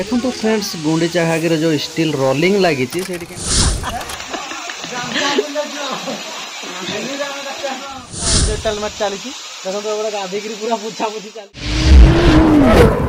ଦେଖନ୍ତୁ ଫ୍ରେଣ୍ଡସ୍ ଗୁଣ୍ଡିଚା ଘାଗିରେ ଯେଉଁ steel rolling ଲାଗିଛି ସେଇଠି ଚାଲିଛି ଦେଖନ୍ତୁ ଗୋଟେ ଗାଧେଇକିରି ପୁରା ପୋଛାପୋଛି ଚାଲିଛି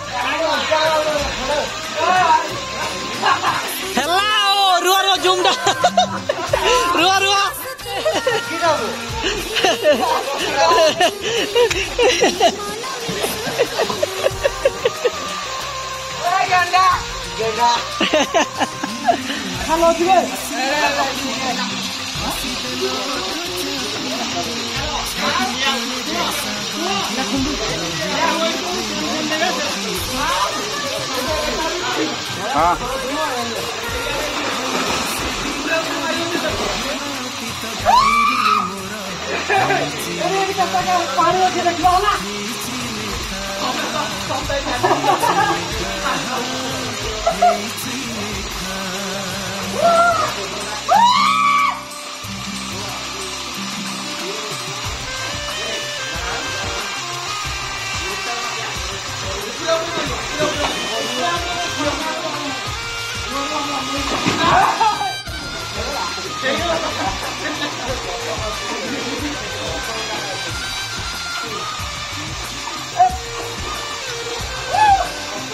啊！大家发热情的交啦，谁 呀？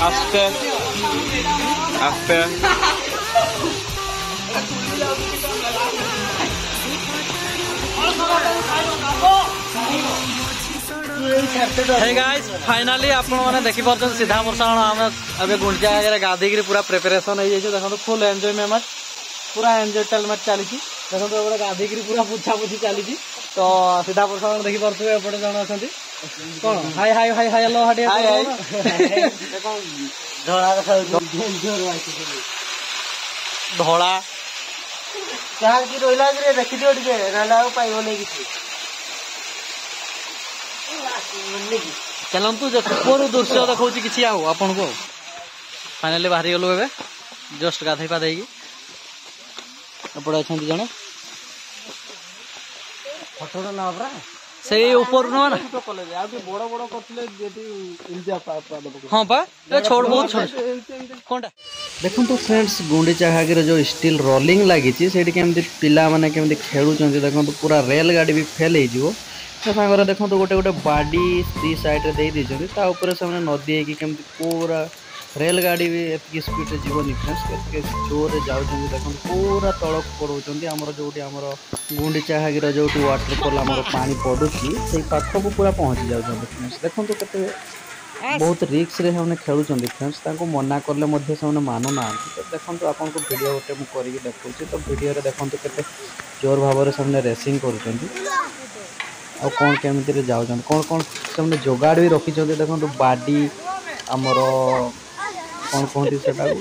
阿芬，阿芬。हे गाइस फाइनाली आपने देखी पार्थ सीधा मसाण आम अबे गुंडिया आगे गाधिक पूरा प्रिपेरेसन हो देखो फुल तो एंजयमेंट पूरा एंजयटेलमेंट चली देखो एपटे तो गाधिक पूरा पोछापोछी चली तो सीधा मसाण देखी पार्थे एपटे जन अच्छा कौन हाय हाय हाय हाय हेलो हाटे धड़ा क्या रहा देखी दिखे ना पाइबन किसी ଚାଲନ୍ତୁ ଉପରୁ ଦୃଶ୍ୟ ଦେଖାଉଛି କିଛି ଆଉ ଆପଣଙ୍କୁ ଆଉ ଫାଇନାଲି ବାହାରିଗଲୁ ଏବେ ଜଷ୍ଟ ଗାଧୋଇ ପାଧେଇକି ଏପଟେ ଅଛନ୍ତି ଜଣେ ଫଟୋଟା ନେବା ପରା ସେଇ ଉପରୁ ନବା ନା ଆଉ ଟିକେ ବଡ ବଡ କରିଥିଲେ ହଁ ପା ଛୋଟ ବହୁତ ଛୋଟ କ'ଣଟା ଦେଖନ୍ତୁ ଫ୍ରେଣ୍ଡସ୍ ଗୁଣ୍ଡିଚା ଘାଗିରେ ଯେଉଁ ଷ୍ଟିଲ୍ ରୋଲିଂ ଲାଗିଛି ସେଇଠି କେମିତି ପିଲାମାନେ କେମିତି ଖେଳୁଛନ୍ତି ଦେଖନ୍ତୁ ପୁରା ରେଲ୍ ଗାଡ଼ି ବି ଫେଲ୍ ହେଇଯିବ ᱥᱟᱝᱜᱟᱨᱟ ᱫᱮᱠᱷᱟᱱ ᱛᱚ ᱜᱚᱴᱮ ᱜᱚᱴᱮ ᱵᱟᱰᱤ ᱥᱤ ᱥᱟᱭᱤಡ್ ᱨᱮ ᱫᱮᱭ ᱫᱤᱡᱟᱹᱱ ᱛᱟ ᱩᱯᱨᱮ ᱥᱟᱢᱱᱮ ᱱᱫᱤ ᱮᱠᱤ ᱠᱮᱢ ᱯᱩᱨᱟ ᱨᱮᱞ ᱜᱟᱹᱰᱤ ᱮᱯᱤ ᱥᱯᱤᱰ ᱨᱮ ᱡᱤᱵᱚᱱᱤ ᱠᱷᱟᱥ ᱠᱟᱛᱮ ᱪᱚᱨᱮ ᱡᱟᱣ ᱡᱤᱵᱚᱱ ᱫᱮᱠᱷᱟᱱ ᱯᱩᱨᱟ ᱛᱟᱲᱟᱠ ᱠᱚᱨᱚ ᱪᱟᱹᱱᱛᱤ ᱟᱢᱨᱟ ᱡᱚᱴᱤ ᱟᱢᱨᱟ ᱜᱩᱸᱰᱤ ᱪᱟᱦᱟᱜᱤᱨᱟ ᱡᱚᱴᱤ ᱣᱟᱴᱟᱨᱯᱚᱞ ᱟᱢᱨᱟ ᱯᱟᱱᱤ ᱯᱚᱰᱩᱪᱤ ᱥᱮ ᱯᱟᱠᱷᱚ ᱠᱚ ᱯᱩ ଆଉ କ'ଣ କେମିତିରେ ଯାଉଛନ୍ତି କ'ଣ କ'ଣ ସେମାନେ ଯୋଗାଡ଼ ବି ରଖିଛନ୍ତି ଦେଖନ୍ତୁ ବାଡ଼ି ଆମର କ'ଣ କୁହନ୍ତି ସେଟାକୁ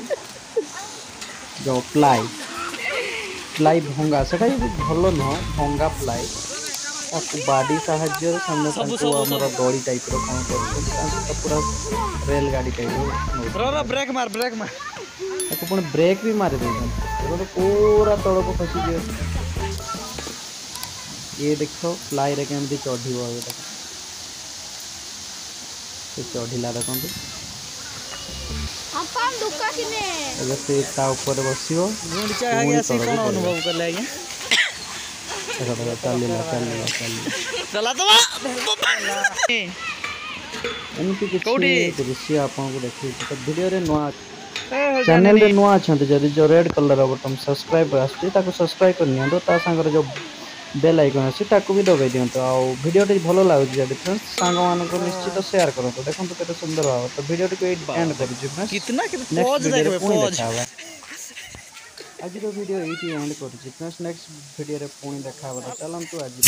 ଯେଉଁ ପ୍ଲାଏ ପ୍ଲାଏ ଭଙ୍ଗା ସେଟା ବି ଭଲ ନୁହଁ ଭଙ୍ଗା ପ୍ଲାଏ ତାକୁ ବାଡ଼ି ସାହାଯ୍ୟରେ ସେମାନେ ତାଙ୍କୁ ଆମର ଦଳି ଟାଇପ୍ର କ'ଣ କରୁଛନ୍ତି ତାଙ୍କୁ ପୁରା ରେଲ୍ ଗାଡ଼ି ଟାଇପ୍ର ବ୍ରେକ୍ ତାକୁ ପୁଣି ବ୍ରେକ୍ ବି ମାରି ଦେଉଛନ୍ତି ପୁରା ତଳକୁ ଖସି ଯିବେ ये देखो ପ୍ଲାଏରେ କେମିତି ଚଢ଼ିବ ଏବେ ଦେଖ ସେ ଚଢ଼ିଲା ଦେଖନ୍ତୁ ଏବେ ସେ ତା ଉପରେ ବସିବ ଅନୁଭବ କଲେ ଆଜ୍ଞା ଦେଖ ଦେଖ ଚାଲିଲା ଚାଲିଲା ଚାଲିଲା ଏମିତି କିଛି ଦୃଶ୍ୟ ଆପଣଙ୍କୁ ଦେଖେଇଛି ତ ଭିଡ଼ିଓରେ ନୂଆ ଚ୍ୟାନେଲରେ ନୂଆ ଅଛନ୍ତି ଯଦି ଯେଉଁ ରେଡ୍ କଲର୍ର ବଟନ୍ ସବସ୍କ୍ରାଇବ୍ ଆସୁଛି ତାକୁ ସବସ୍କ୍ରାଇବ୍ କରିନିଅନ୍ତୁ ତା ସାଙ୍ଗରେ ଯେଉଁ ବେଲ୍ ଆଇକନ୍ ଅଛି ତାକୁ ବି ଦବାଇ ଦିଅନ୍ତୁ ଆଉ ଭିଡ଼ିଓଟି ଭଲ ଲାଗୁଛି ଯଦି ଫ୍ରେଣ୍ଡସ୍ ସାଙ୍ଗମାନଙ୍କୁ ନିଶ୍ଚିତ ସେୟାର କରନ୍ତୁ ଦେଖନ୍ତୁ କେତେ ସୁନ୍ଦର ହେବ ତ ଭିଡ଼ିଓଟିକୁ ଏଇଠି ଏଣ୍ଡ କରୁଛି ପୁଣି ଦେଖାହେବ ଆଜିର ଭିଡ଼ିଓ ଏଇଠି ଏଣ୍ଡ କରୁଛି ଫ୍ରେଣ୍ଡସ୍ ନେକ୍ସଟ ଭିଡ଼ିଓରେ ପୁଣି ଦେଖାହେବ ତ ଚାଲନ୍ତୁ ଆଜି